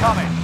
Coming.